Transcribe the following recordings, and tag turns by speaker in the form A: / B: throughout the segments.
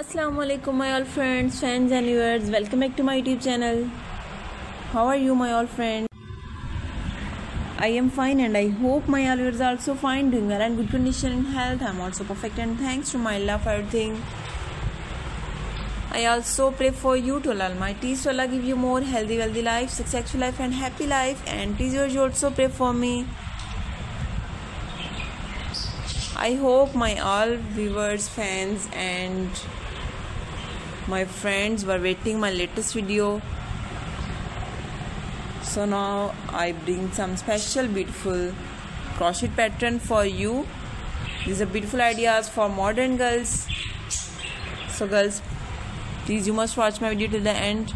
A: Assalamu alaikum my all friends, fans and viewers. Welcome back to my YouTube channel. How are you my all friends? I am fine and I hope my all viewers are also fine, doing well and good condition and health. I'm also perfect and thanks to my Allah for everything. I also pray for you to Allah Almighty so Allah give you more healthy, wealthy life, successful life and happy life and please also pray for me. I hope my all viewers, fans, and my friends were waiting my latest video. So now I bring some special beautiful crochet pattern for you. These are beautiful ideas for modern girls. So girls, please you must watch my video till the end.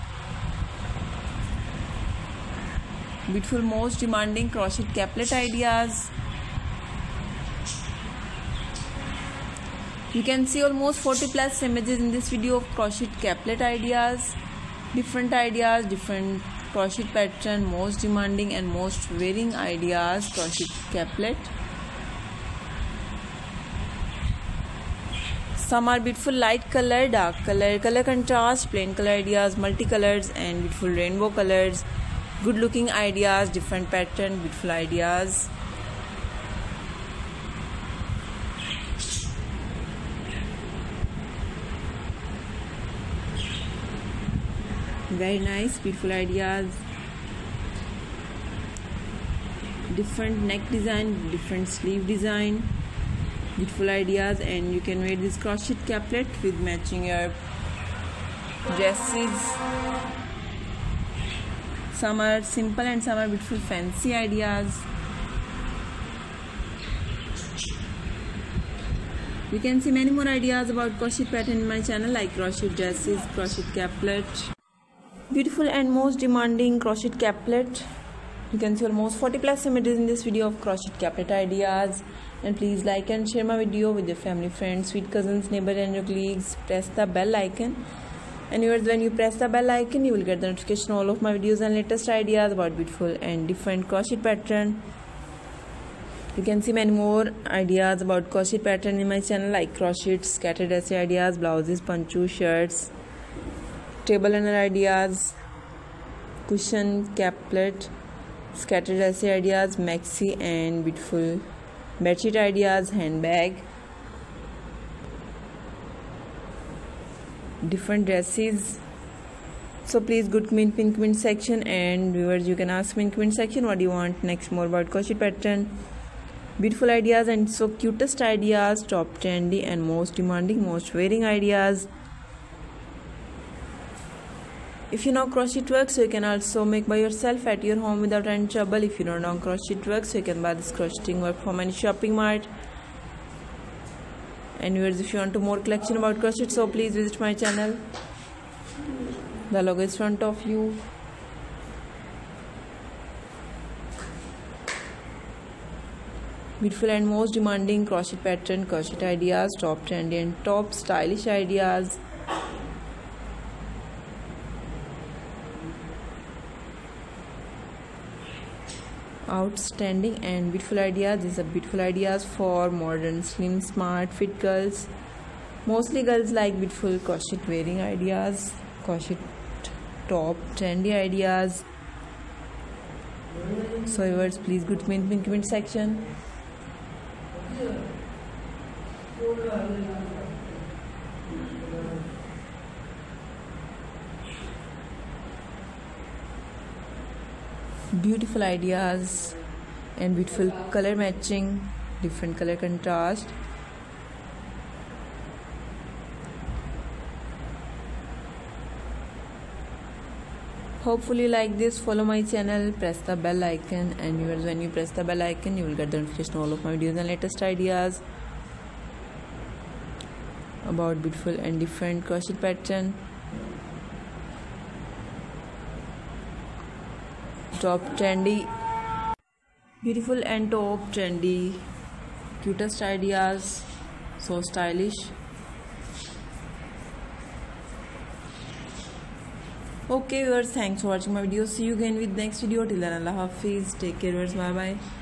A: Beautiful most demanding crochet caplet ideas You can see almost 40 plus images in this video of crochet caplet ideas, different ideas, different crochet pattern, most demanding and most wearing ideas, crochet caplet. Some are beautiful light color, dark color, color contrast, plain color ideas, multicolors and beautiful rainbow colors, good looking ideas, different pattern, beautiful ideas. Very nice beautiful ideas. Different neck design different sleeve design beautiful ideas and you can wear this crochet caplet with matching your dresses. Some are simple and some are beautiful fancy ideas. You can see many more ideas about crochet pattern in my channel like crochet dresses crochet caplet beautiful and most demanding crochet caplet. You can see almost 40 plus images in this video of crochet caplet ideas. And please like and share my video with your family friends sweet cousins neighbor and your colleagues. Press the bell icon. And when you press the bell icon you will get the notification all of my videos and latest ideas about beautiful and different crochet pattern. You can see many more ideas about crochet pattern in my channel like crochet scattered essay ideas blouses poncho shirts table runner ideas, cushion, caplet, scattered essay ideas, maxi and beautiful bedsheet ideas, handbag, different dresses. So please good comment in comment section and viewers you can ask me in comment section what do you want next more about crochet pattern beautiful ideas and so cutest ideas top trendy and most demanding most wearing ideas if you know crochet work so you can also make by yourself at your home without any trouble. If you don't know crochet work so you can buy this crocheting work from any shopping mart. Anyways, if you want to more collection about crochet so please visit my channel. The logo is front of you. Beautiful and most demanding crochet pattern crochet ideas top trendy and top stylish ideas outstanding and beautiful ideas. These are beautiful ideas for modern slim smart fit girls. Mostly girls like beautiful crochet wearing ideas crochet top trendy ideas. So viewers please go to in comment section beautiful ideas and beautiful color matching different color contrast. Hopefully like this follow my channel press the bell icon and viewers when you press the bell icon you will get the notification of all of my videos and latest ideas about beautiful and different crochet pattern top trendy. Beautiful and top trendy. Cutest ideas. So stylish. Okay viewers thanks for watching my video. See you again with next video. Till then allah hafiz. Take care viewers. Bye bye